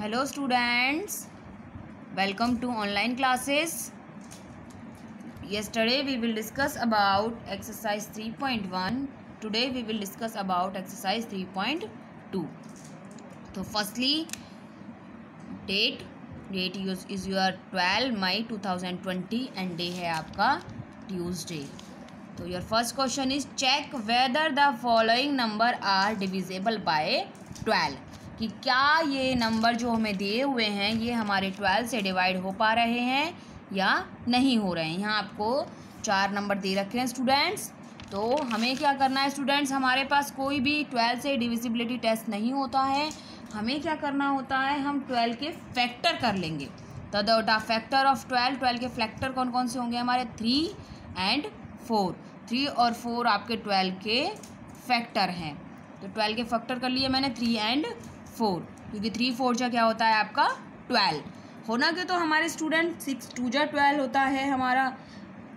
Hello students welcome to online classes yesterday we will discuss about exercise 3.1 point one today we will discuss about exercise 3.2 तो firstly date date is your twelve May 2020 and day है आपका Tuesday तो your first question is check whether the following number are divisible by 12 कि क्या ये number जो हमें दिए हुए हैं, ये हमारे ट्वेल्व से डिवाइड हो पा रहे हैं या नहीं हो रहे हैं? यहाँ आपको चार नंबर दे रखे हैं स्टूडेंट्स। तो हमें क्या करना है स्टूडेंट्स? हमारे पास कोई भी ट्वेल्व से डिविजिबिलिटी टेस्ट नहीं होता है। हमें क्या करना होता है? हम ट्वेल्व के फैक्टर कर लेंगे। तो the factor of twelve twelve के फैक्टर कौन कौन से होंगे हमारे? Three and four. थ्री और फोर आपके ट्वेल्व के फैक्टर हैं। तो ट्वेल्व के फैक्टर कर लिए मैंने थ्री एंड फोर क्योंकि थ्री फोर जा क्या होता है आपका? ट्वेल्व होना के तो हमारे स्टूडेंट सिक्स टू जा ट्वेल्व होता है हमारा।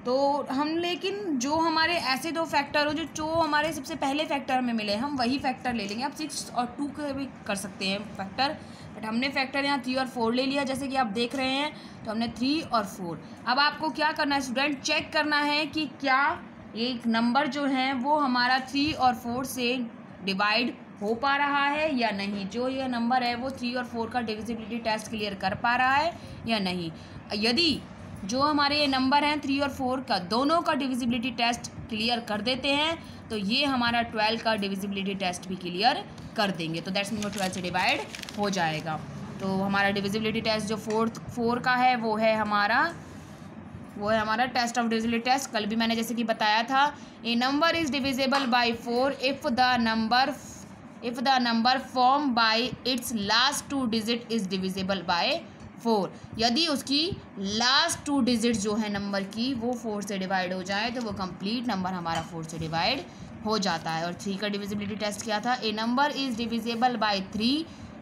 तो हम, लेकिन जो हमारे ऐसे दो फैक्टर हो, जो जो हमारे सबसे पहले फैक्टर में मिले, हम वही फैक्टर ले लेंगे। आप सिक्स और टू के भी कर सकते हैं फैक्टर बट हमने फैक्टर यहाँ थ्री और फोर ले लिया। जैसे कि आप देख रहे हैं तो हमने थ्री और फोर अब आपको क्या करना है स्टूडेंट चेक करना है कि क्या एक नंबर जो है, वो हमारा थ्री और फोर से डिवाइड हो पा रहा है या नहीं? जो ये नंबर है, वो थ्री और फोर का डिविजिबिलिटी टेस्ट क्लियर कर पा रहा है या नहीं? यदि जो हमारे ये नंबर हैं थ्री और फोर का, दोनों का डिविजिबिलिटी टेस्ट क्लियर कर देते हैं तो ये हमारा ट्वेल्व का डिविजिबिलिटी टेस्ट भी क्लियर कर देंगे। तो दैट्स मीन वो ट्वेल्व से डिवाइड हो जाएगा। तो हमारा डिविजिबिलिटी टेस्ट जो फोर्थ फोर का है, वो है हमारा, वो है हमारा टेस्ट ऑफ़ डिविजिबिलिटी टेस्ट कल भी मैंने जैसे कि बताया था a number is divisible by four if the number if the number form by its last two digit is divisible by four यदि उसकी लास्ट टू डिजिट जो है नंबर की, वो फोर से डिवाइड हो जाए तो वो कंप्लीट नंबर हमारा फोर से डिवाइड हो जाता है। और थ्री का डिविजिबिलिटी टेस्ट क्या था। A number is divisible by three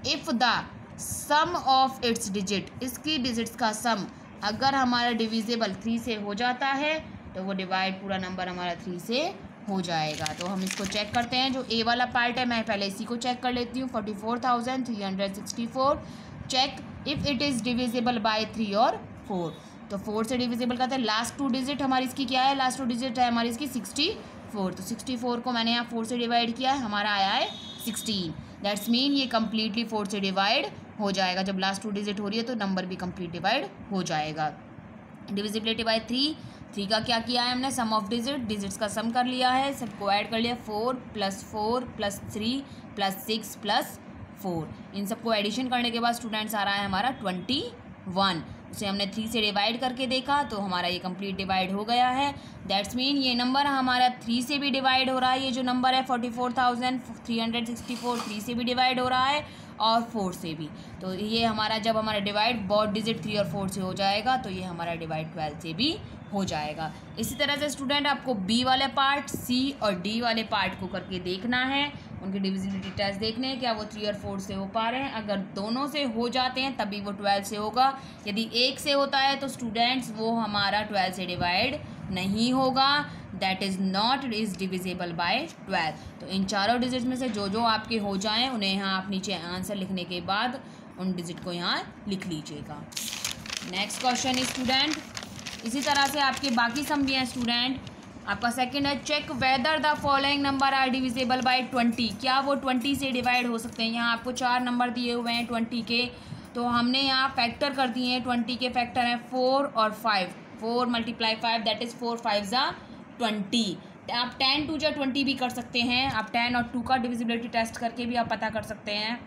if the sum of its digit इसकी डिजिट्स का सम अगर हमारा डिविजिबल थ्री से हो जाता है तो वो डिवाइड पूरा नंबर हमारा थ्री से हो जाएगा। तो हम इसको चेक करते हैं। जो ए वाला पार्ट है, मैं पहले इसी को चेक कर लेती हूँ। Forty four thousand three hundred sixty four check if it is divisible by three और फोर तो फोर से डिविजिबल करते हैं। लास्ट टू डिजिट हमारी इसकी क्या है? लास्ट टू डिजिट है हमारी इसकी सिक्सटी फोर तो सिक्सटी फोर को मैंने यहाँ फोर से डिवाइड किया है। हमारा आया है सिक्सटीन दैट्स मीन ये कम्प्लीटली फोर से डिवाइड हो जाएगा। जब लास्ट टू डिजिट हो रही है तो नंबर भी कंप्लीट डिवाइड हो जाएगा। डिविजिबिलिटी बाय थ्री थ्री का क्या किया है हमने? सम ऑफ़ डिजिट डिजिट्स का सम कर लिया है, सबको ऐड कर लिया four plus four plus three plus six plus four इन सबको एडिशन करने के बाद स्टूडेंट्स आ रहा है हमारा ट्वेंटी वन उसे हमने थ्री से डिवाइड करके देखा तो हमारा ये कंप्लीट डिवाइड हो गया है। दैट्स मीन ये नंबर हमारा थ्री से भी डिवाइड हो रहा है। ये जो नंबर है forty four thousand three hundred sixty four three से भी डिवाइड हो रहा है और फोर से भी। तो ये हमारा, जब हमारा डिवाइड बॉड डिजिट थ्री और फोर से हो जाएगा तो ये हमारा डिवाइड ट्वेल्व से भी हो जाएगा। इसी तरह से स्टूडेंट आपको बी वाले पार्ट सी और डी वाले पार्ट को करके देखना है। उनके डिविजिबिलिटी टेस्ट देखने हैं क्या वो थ्री और फोर से हो पा रहे हैं। अगर दोनों से हो जाते हैं, तभी वो ट्वेल्व से होगा। यदि एक से होता है तो स्टूडेंट्स वो हमारा ट्वेल्व से डिवाइड नहीं होगा। That is not is divisible by twelve तो इन चारों डिजिट में से जो जो आपके हो जाएँ, उन्हें यहाँ आप नीचे आंसर लिखने के बाद उन डिजिट को यहाँ लिख लीजिएगा। नेक्स्ट क्वेश्चन स्टूडेंट इसी तरह से आपके बाकी सम भी हैं स्टूडेंट आपका सेकंड है check whether the following number are divisible by twenty क्या वो ट्वेंटी से डिवाइड हो सकते हैं? यहाँ आपको चार नंबर दिए हुए हैं ट्वेंटी के। तो हमने यहाँ फैक्टर कर दिए हैं ट्वेंटी के फैक्टर हैं फोर और five four multiply five that is four five ज़ा ट्वेंटी आप टेन टू जो ट्वेंटी भी कर सकते हैं। आप टेन और टू का डिविजिबिलिटी टेस्ट करके भी आप पता कर सकते हैं।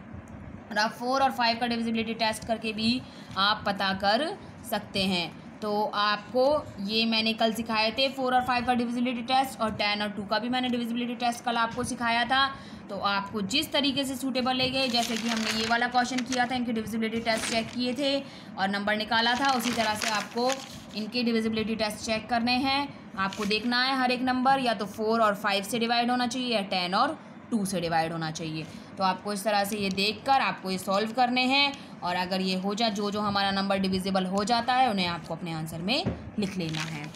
और आप फोर और फाइव का डिविजिबिलिटी टेस्ट करके भी आप पता कर सकते हैं। तो आपको ये मैंने कल सिखाए थे फोर और फाइव का डिविजिबिलिटी टेस्ट और टेन और टू का भी मैंने डिविजिबिलिटी टेस्ट कल आपको सिखाया था। तो आपको जिस तरीके से सूटेबल ले गए, जैसे कि हमने ये वाला क्वेश्चन किया था, इनके डिविजिबिलिटी टेस्ट चेक किए थे और नंबर निकाला था, उसी तरह से आपको इनके डिविजिबिलिटी टेस्ट चेक करने हैं। आपको देखना है हर एक नंबर या तो फोर और फाइव से डिवाइड होना चाहिए या टेन और टू से डिवाइड होना चाहिए। तो आपको इस तरह से ये देख कर आपको ये सॉल्व करने हैं और अगर ये हो जाए जो जो हमारा नंबर डिविजिबल हो जाता है, उन्हें आपको अपने आंसर में लिख लेना है।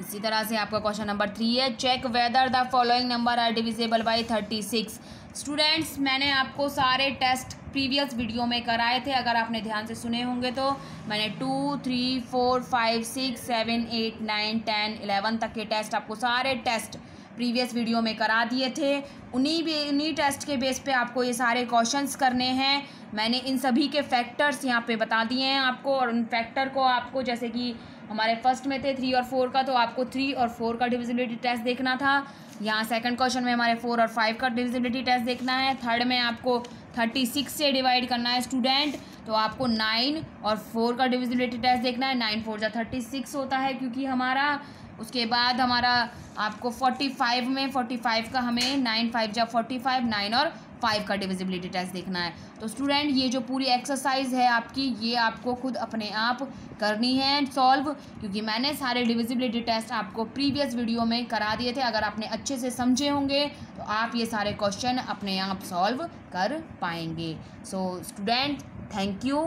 इसी तरह से आपका क्वेश्चन नंबर थ्री है check whether the following number are divisible by thirty six students मैंने आपको सारे टेस्ट प्रीवियस वीडियो में कराए थे, अगर आपने ध्यान से सुने होंगे तो। मैंने two three four five six seven eight nine ten eleven तक के टेस्ट आपको सारे टेस्ट प्रीवियस वीडियो में करा दिए थे। उन्हीं भी उन्हीं टेस्ट के बेस पे आपको ये सारे क्वेश्चंस करने हैं। मैंने इन सभी के फैक्टर्स यहाँ पे बता दिए हैं आपको, और उन फैक्टर को आपको, जैसे कि हमारे फ़र्स्ट में थे थ्री और फोर का तो आपको थ्री और फोर का डिविजिबिलिटी टेस्ट देखना था। यहाँ सेकंड क्वेश्चन में हमारे फोर और फाइव का डिविजिबिलिटी टेस्ट देखना है। थर्ड में आपको थर्टी सिक्स से डिवाइड करना है स्टूडेंट तो आपको नाइन और फोर का डिविजिबिलिटी टेस्ट देखना है। नाइन, फोर, जा, थर्टी सिक्स होता है क्योंकि हमारा, उसके बाद हमारा आपको फोर्टी फाइव में, फोर्टी फाइव का हमें, नाइन, फाइव, जा, फोर्टी फाइव, नाइन और फाइव का डिविजिबिलिटी टेस्ट देखना है। तो स्टूडेंट ये जो पूरी एक्सरसाइज है आपकी, ये आपको खुद अपने आप करनी है सॉल्व क्योंकि मैंने सारे डिविजिबिलिटी टेस्ट आपको प्रीवियस वीडियो में करा दिए थे। अगर आपने अच्छे से समझे होंगे तो आप ये सारे क्वेश्चन अपने आप सॉल्व कर पाएँगे। So student thank you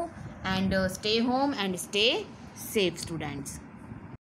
and stay home and stay safe students